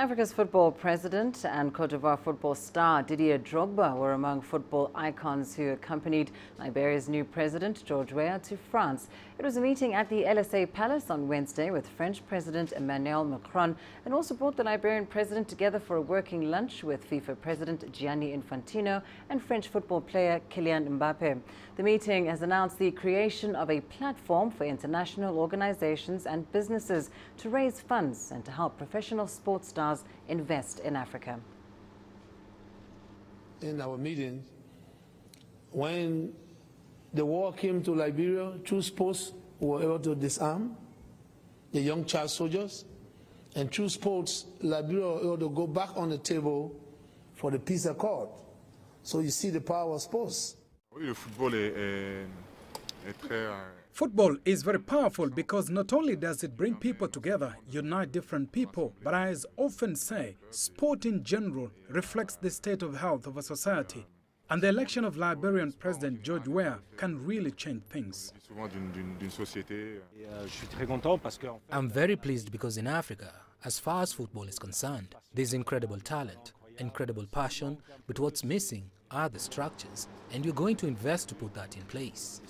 Africa's football president and Cote d'Ivoire football star Didier Drogba were among football icons who accompanied Liberia's new president George Weah to France. It was a meeting at the Elysee Palace on Wednesday with French President Emmanuel Macron and also brought the Liberian president together for a working lunch with FIFA President Gianni Infantino and French football player Kylian Mbappe. The meeting has announced the creation of a platform for international organizations and businesses to raise funds and to help professional sports stars invest in Africa. In our meeting, when the war came to Liberia, two sports were able to disarm the young child soldiers, and through sports, Liberia were able to go back on the table for the peace accord. So you see the power of sports. Oui, le football est, est, est très. euh, Football is very powerful because not only does it bring people together, unite different people, but as often say, sport in general reflects the state of health of a society. And the election of Liberian President George Weah can really change things. I'm very pleased because in Africa, as far as football is concerned, there's incredible talent, incredible passion, but what's missing are the structures, and we're going to invest to put that in place.